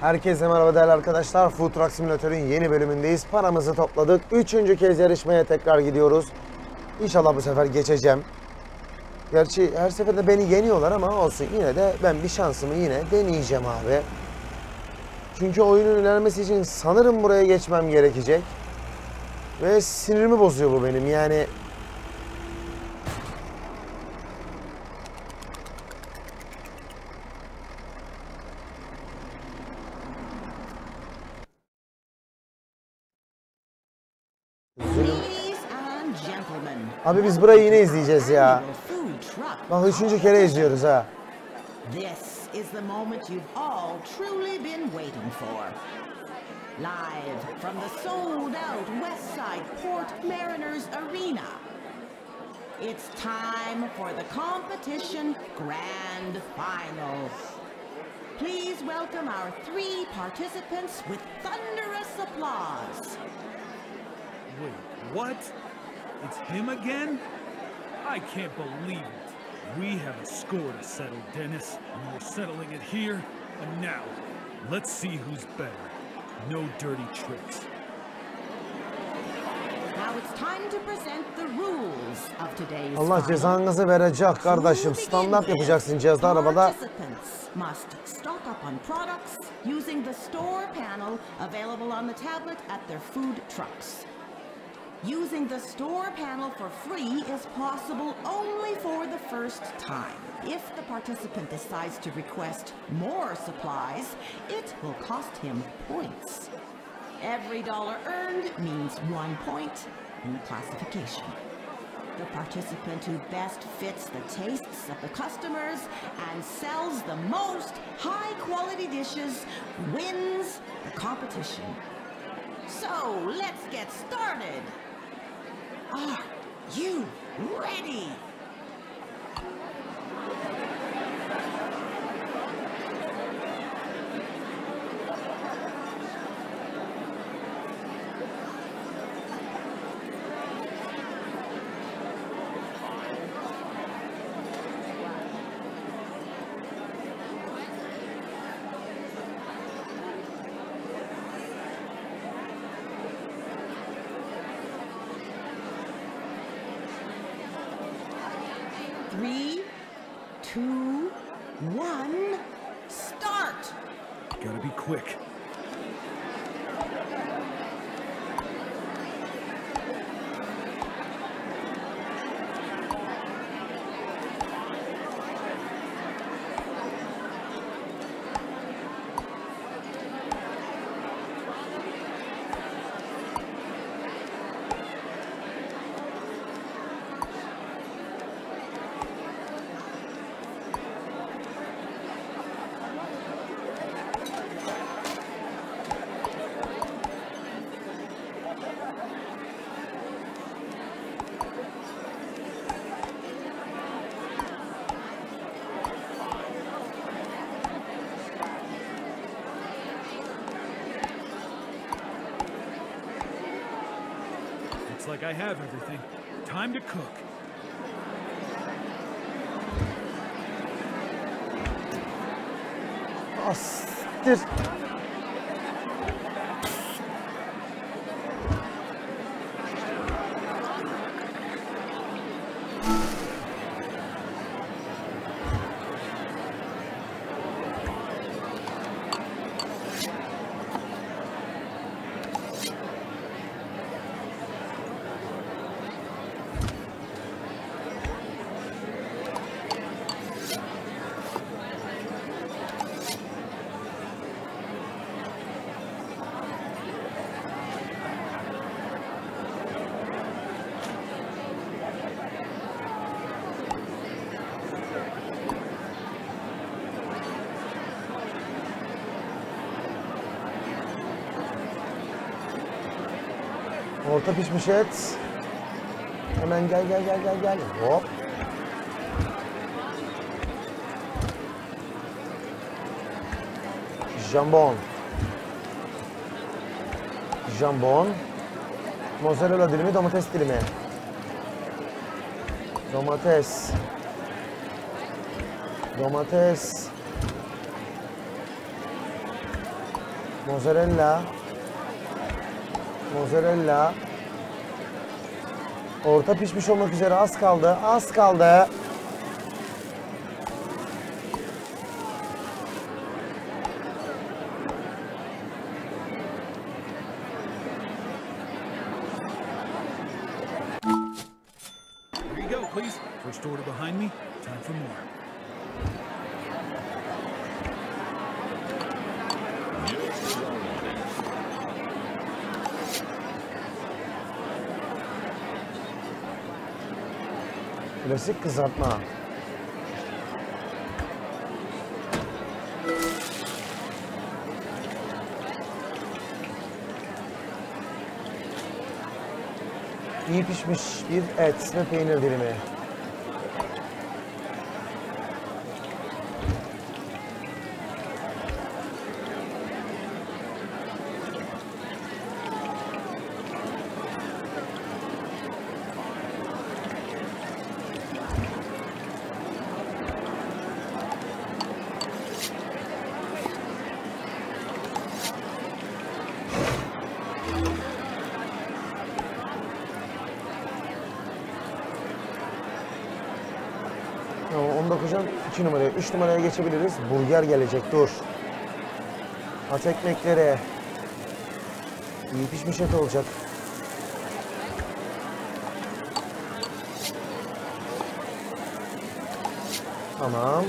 Herkese merhaba değerli arkadaşlar. Food Truck Simülatör'ün yeni bölümündeyiz. Paramızı topladık. Üçüncü kez yarışmaya tekrar gidiyoruz. İnşallah bu sefer geçeceğim. Gerçi her seferinde beni yeniyorlar ama olsun yine de ben bir şansımı yine deneyeceğim abi. Çünkü oyunun ilerlemesi için sanırım buraya geçmem gerekecek. Ve sinirimi bozuyor bu benim yani. Abi biz burayı yine izleyeceğiz ya. annual food truck Bak üçüncü kere izliyoruz ha. This is the moment you've all truly been waiting for. Live from the sold out Westside Port Mariners Arena. It's time for the competition grand final. Please welcome our three participants with thunderous applause. Wait, what? It's him again? I can't believe it. We have a score to settle, Dennis, and we're settling it here and now. Let's see who's better. No dirty tricks. Now it's time to present the rules of today's Allah final. cezanızı verecek kardeşim. Standart yapacaksın cihazda arabada. Must stock up on products using the store panel available on the tablet at their food trucks. Using the store panel for free is possible only for the first time. If the participant decides to request more supplies, it will cost him points. Every dollar earned means one point in the classification. The participant who best fits the tastes of the customers and sells the most high quality dishes wins the competition. So let's get started. Are you ready? Three, two, one, start! Gotta be quick. Like I have everything. Time to cook. Astir. Orta pişmiş et. Hemen gel gel gel gel gel. Hop. Jambon. Jambon. Mozzarella dilimi, domates dilimi. Domates. Domates. Mozzarella. Mozzarella. Orta pişmiş olmak üzere az kaldı. Az kaldı. Klasik kızartma. İyi pişmiş bir et ve peynir dilimi. Tamam, onu da koyacağım. 2 numaraya, 3 numaraya geçebiliriz. Burger gelecek, dur. At ekmekleri. İyi pişmiş et olacak. Tamam.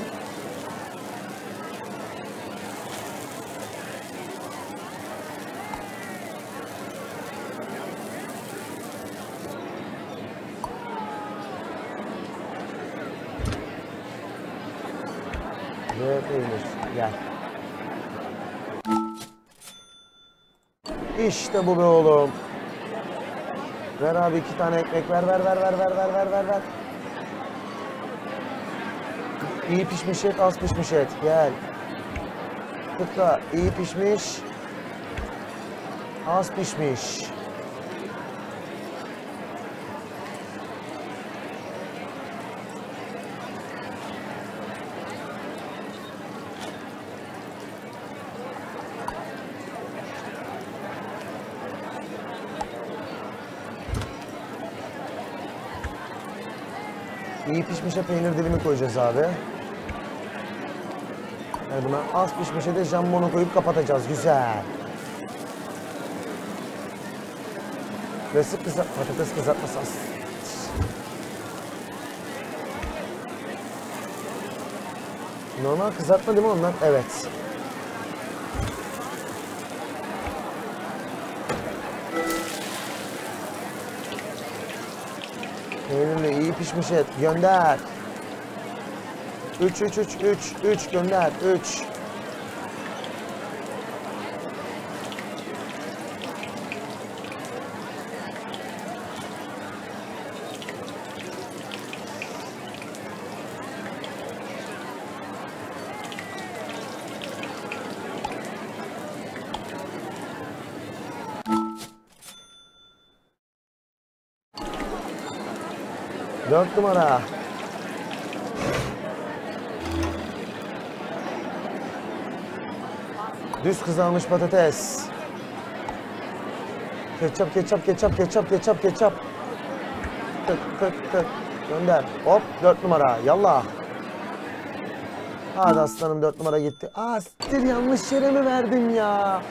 İşte bu be oğlum. Ver abi iki tane ekmek ver ver ver ver ver ver ver ver ver. İyi pişmiş et, az pişmiş et. Gel. Tıkla. İyi pişmiş. Az pişmiş. İyi pişmişe peynir dilimi koyacağız abi. Yani buna az pişmişe de jambonu koyup kapatacağız. Güzel. Ve sık kızart patates kızartması az. Normal kızartma değil mi onlar? Evet. Pişmiş et. Gönder. 3 3 3 3 3 gönder. 3. Dört numara. Düz kızarmış patates. Ketçap, ketçap, ketçap, ketçap, ketçap, ketçap. Tık, tık, tık. Gönder. Hop, dört numara. Yallah. Hadi aslanım dört numara gitti. Aa, siktir yanlış yere mi verdim ya?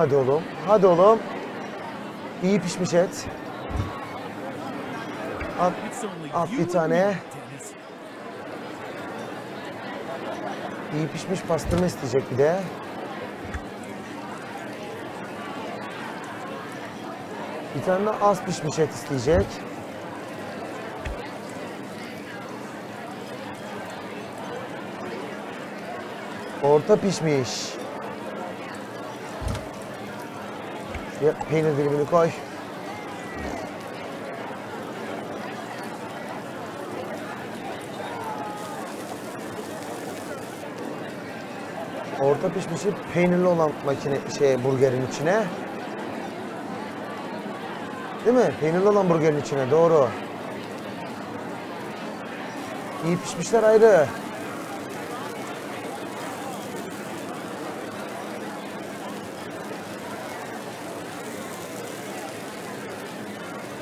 Hadi oğlum. Hadi oğlum. İyi pişmiş et. At, at bir tane. İyi pişmiş pastırma isteyecek bir de. Bir tane de az pişmiş et isteyecek. Orta pişmiş. Şuraya peynir dilimini koy. Orta pişmişi peynirli olan makine şey burgerin içine. Değil mi? Peynirli olan burgerin içine doğru. İyi pişmişler ayrı.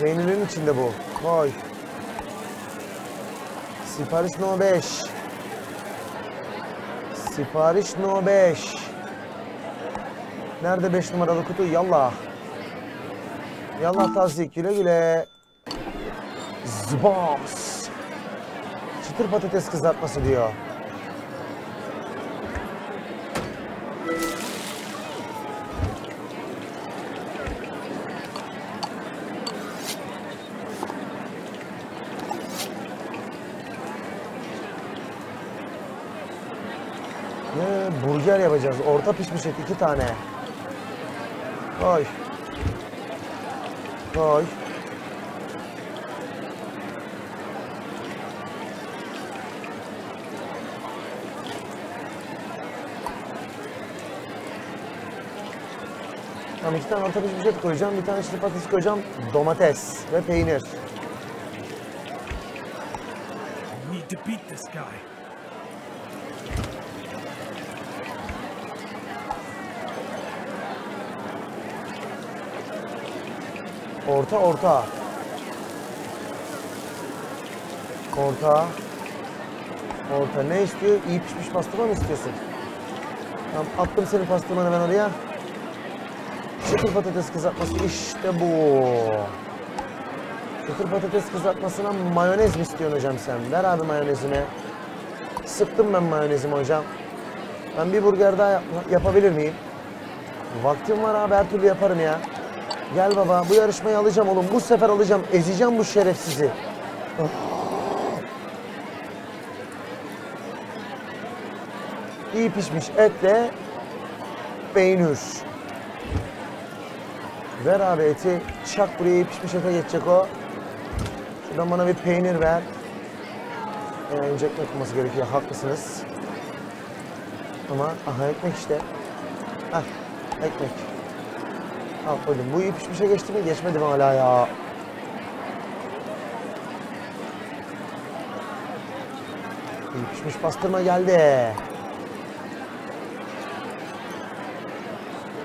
Peynirin içinde bu. Koy. Sipariş no 5. Sipariş no 5. Nerede 5 numaralı kutu? Yallah. Yallah tazik güle güle. Zbams. Çıtır patates kızartması diyor. Ne burger yapacağız. Orta pişmiş et iki tane. Koy. Koy. Tamam iki tane orta pişmiş et koyacağım. Bir tane çıtır patates koyacağım. Domates ve peynir. Need to beat this guy. Orta orta. Orta. Orta ne istiyor? İyi pişmiş pastırma mı istiyorsun? Tamam attım senin pastırmanı ben oraya. Çıtır patates kızartması işte bu. Çıtır patates kızartmasına mayonez mi istiyorsun hocam sen? Ver abi mayonezini. Sıktım ben mayonezimi hocam. Ben bir burger daha yap- yapabilir miyim? Vaktim var abi her türlü yaparım ya. Gel baba bu yarışmayı alacağım oğlum. Bu sefer alacağım. Ezeceğim bu şerefsizi. İyi pişmiş etle peynir. Ver abi eti. Çak buraya iyi pişmiş ete geçecek o. Şuradan bana bir peynir ver. Ee, önce ekmek gerekiyor. Haklısınız. Ama aha ekmek işte. Hah ekmek. Al koydum. Bu iyi pişmişe geçti mi? Geçmedi mi hala ya? İyi pişmiş pastırma geldi.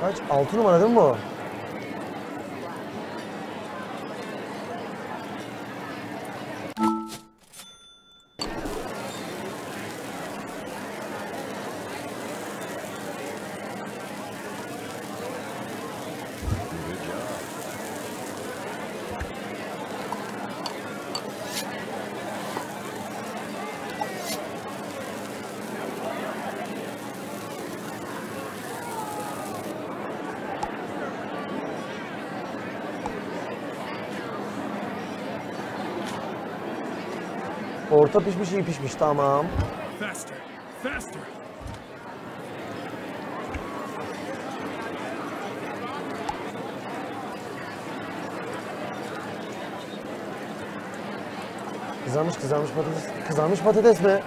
Kaç? 6 numara değil mi bu? Orta pişmiş, iyi pişmiş. Tamam. Faster, faster. Kızarmış, kızarmış patates. Kızarmış patates mi?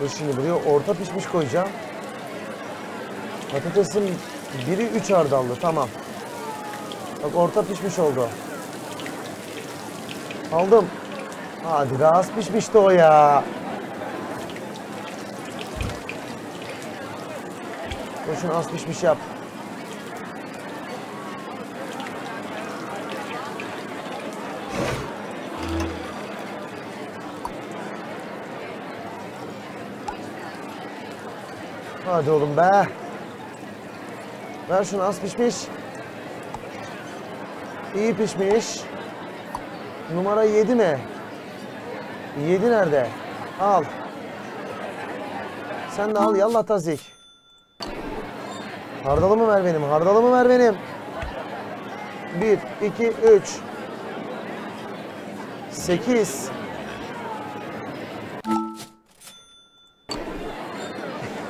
Dur şimdi buraya orta pişmiş koyacağım. Patatesin biri üç hardallı tamam. Bak orta pişmiş oldu. Aldım. Hadi daha az pişmişti o ya. Şunu az pişmiş yap. Hadi oğlum be. Ver şunu az pişmiş. İyi pişmiş. Numara 7 mi? 7 nerede? Al. Sen de al yallah tazik. Hardalımı ver benim. Hardalımı ver benim. Bir, iki, üç. Sekiz.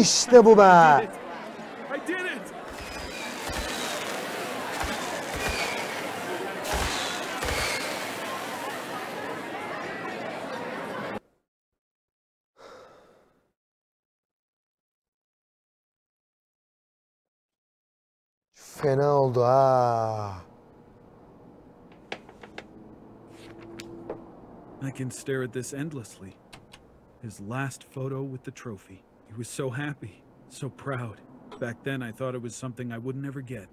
İşte bu be. I did it! Fena oldu ha. I can stare at this endlessly. His last photo with the trophy. He was so happy, so proud. Back then, I thought it was something I would never get.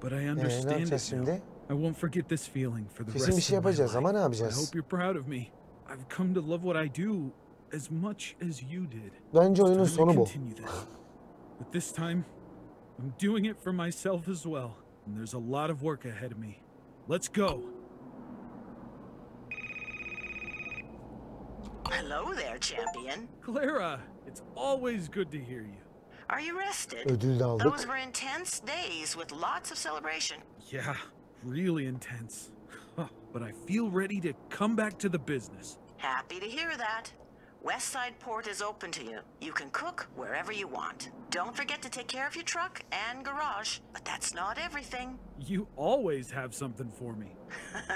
But I ne understand it now. I won't forget this feeling for the Kesin rest bir şey of my yapacağız ama life. ne I hope you're proud of me. I've come to love what I do as much as you did. Bence oyunun sonu bu. But this time, I'm doing it for myself as well. And there's a lot of work ahead of me. Let's go. Hello there, champion. Clara, it's always good to hear you. Are you rested? Ödül de Those aldık. were intense days with lots of celebration. Yeah, really intense. Huh, But I feel ready to come back to the business. Happy to hear that. Westside Port is open to you. You can cook wherever you want. Don't forget to take care of your truck and garage, but that's not everything. You always have something for me.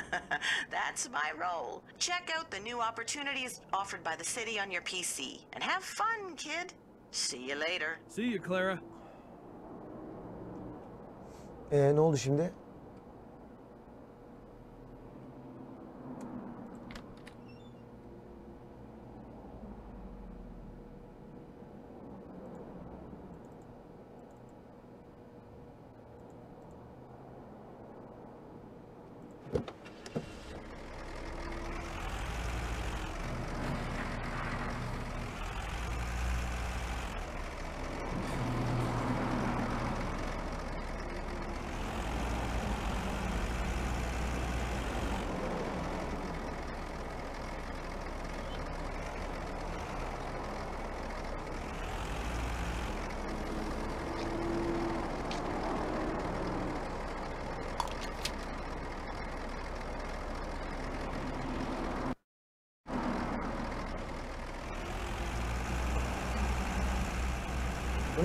that's my role. Check out the new opportunities offered by the city on your PC and have fun, kid. See you later. See you, Clara. Ee, ne oldu şimdi?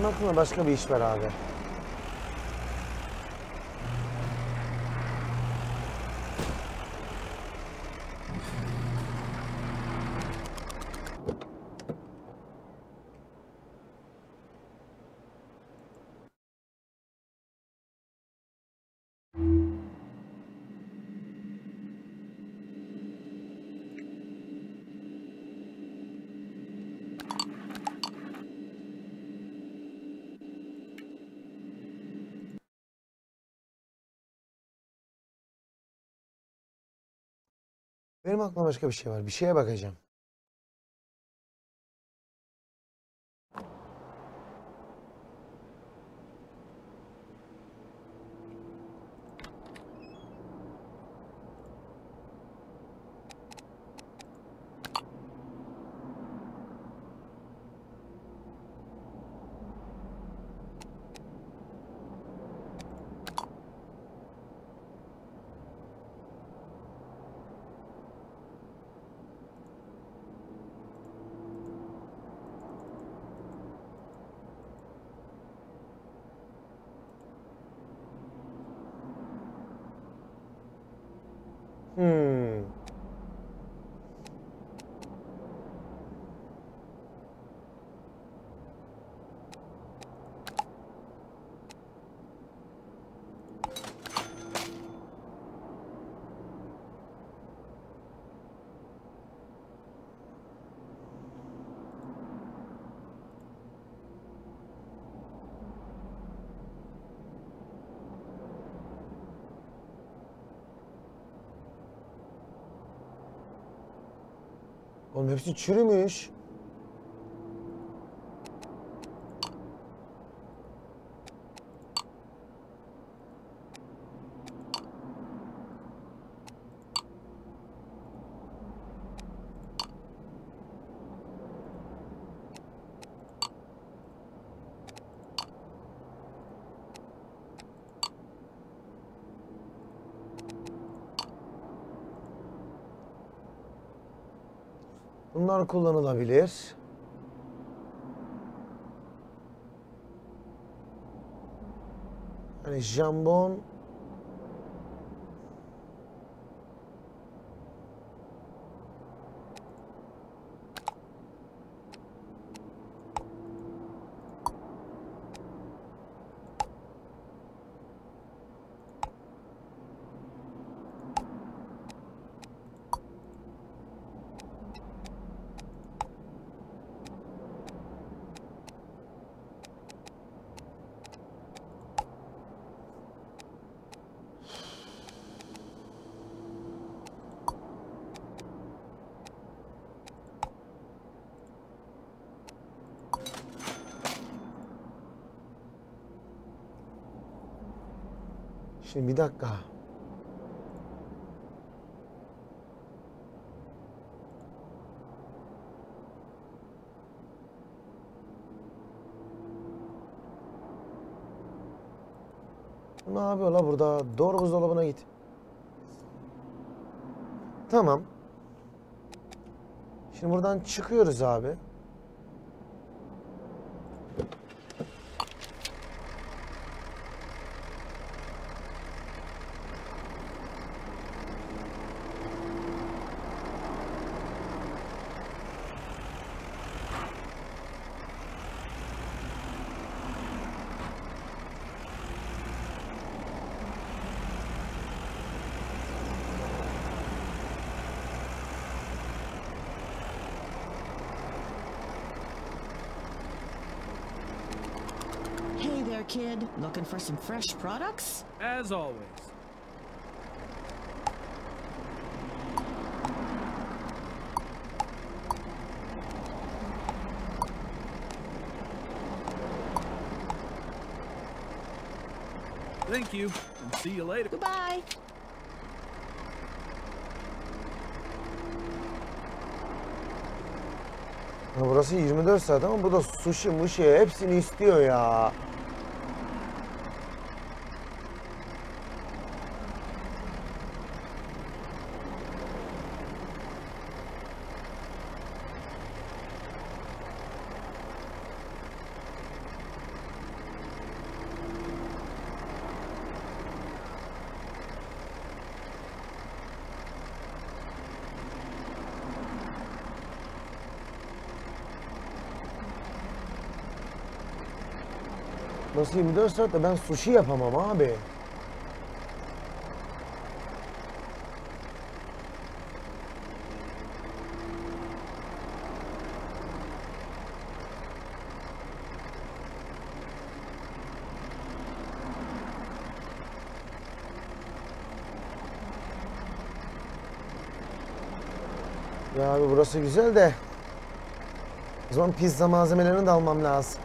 Benim aklımda başka bir iş var abi. Benim aklımda başka bir şey var. Bir şeye bakacağım. 嗯。Oğlum hepsi çürümüş. Bunlar kullanılabilir. Hani jambon Şimdi bir dakika. Ne yapıyor la burada? Doğru buzdolabına git. Tamam. Şimdi buradan çıkıyoruz abi. There, kid. Looking for some fresh products? As always. Thank you, and see you later. Goodbye. Ya burası 24 saat ama bu da sushi muşi hepsini istiyor ya. Nasıl 24 saatte ben sushi yapamam abi. Ya abi burası güzel de o zaman pizza malzemelerini de almam lazım.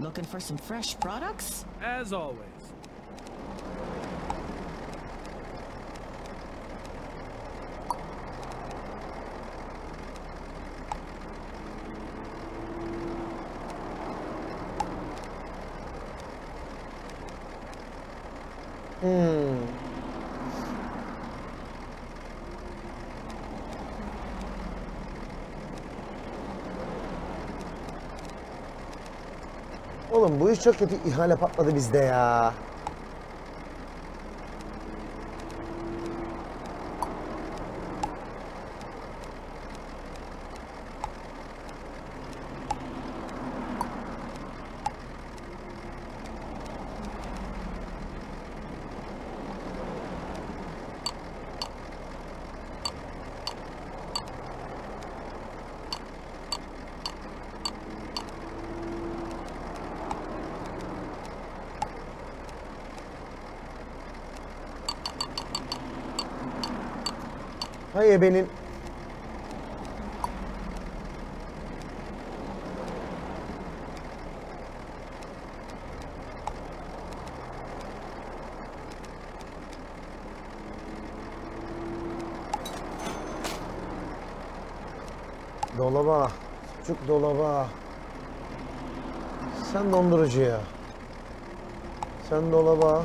Looking for some fresh products? As always. Hmm. Oğlum bu iş çok kötü ihale patladı bizde ya. Hay ebenin. Dolaba. Çocuk dolaba. Sen dondurucuya. Sen dolaba.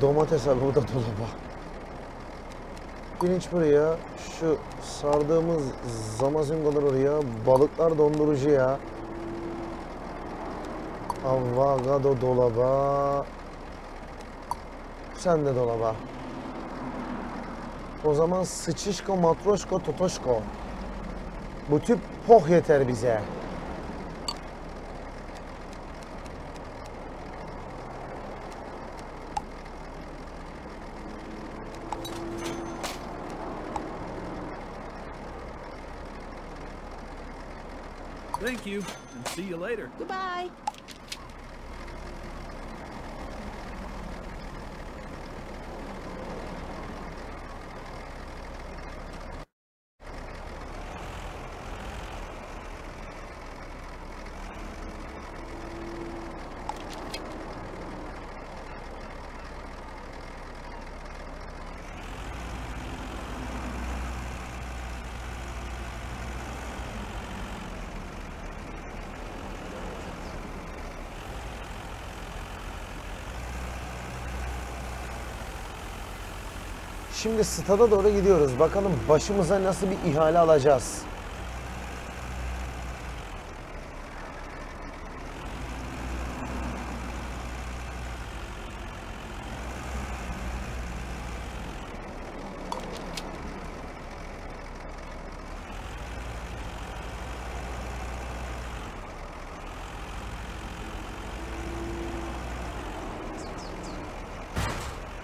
Domates al bu da dolaba. Pirinç buraya. Şu sardığımız zamazingolar oraya. Balıklar dondurucuya. Avogado dolaba. Sen de dolaba. O zaman sıçışko, matroşko, totoşko. Bu tip poh yeter bize. Thank you, and see you later. Goodbye. Şimdi stada doğru gidiyoruz. Bakalım başımıza nasıl bir ihale alacağız.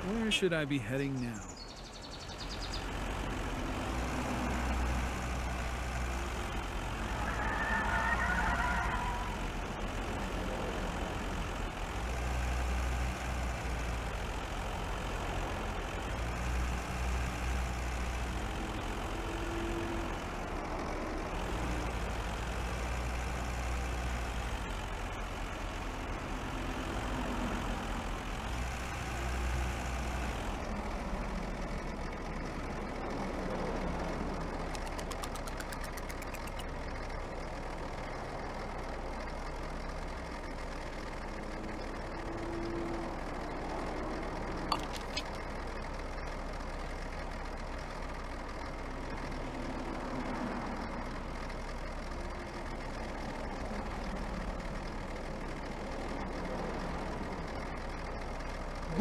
Where should I be heading now?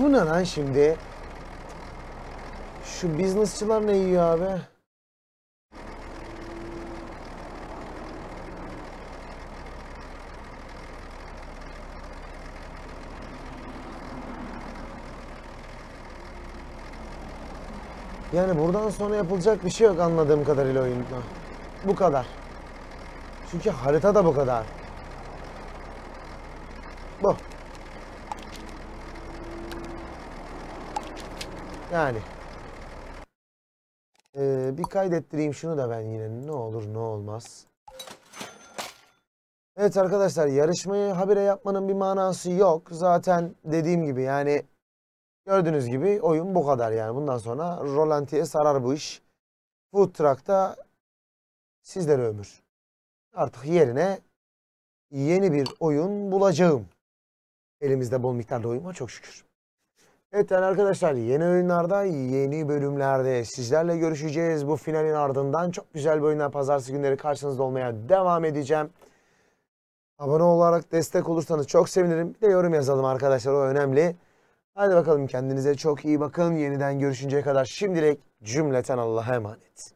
Bu ne lan şimdi? Şu businessçılar ne yiyor abi? Yani buradan sonra yapılacak bir şey yok anladığım kadarıyla oyunda. Bu kadar. Çünkü harita da bu kadar. Yani. Ee, bir kaydettireyim şunu da ben yine. Ne olur ne olmaz. Evet arkadaşlar yarışmayı habire yapmanın bir manası yok. Zaten dediğim gibi yani gördüğünüz gibi oyun bu kadar yani. Bundan sonra rolantiye sarar bu iş. Food Truck'ta sizlere ömür. Artık yerine yeni bir oyun bulacağım. Elimizde bol miktarda oyun var çok şükür. Evet yani arkadaşlar yeni oyunlarda yeni bölümlerde sizlerle görüşeceğiz. Bu finalin ardından çok güzel bir oyunlar pazartesi günleri karşınızda olmaya devam edeceğim. Abone olarak destek olursanız çok sevinirim. Bir de yorum yazalım arkadaşlar o önemli. Hadi bakalım kendinize çok iyi bakın. Yeniden görüşünceye kadar şimdilik cümleten Allah'a emanet.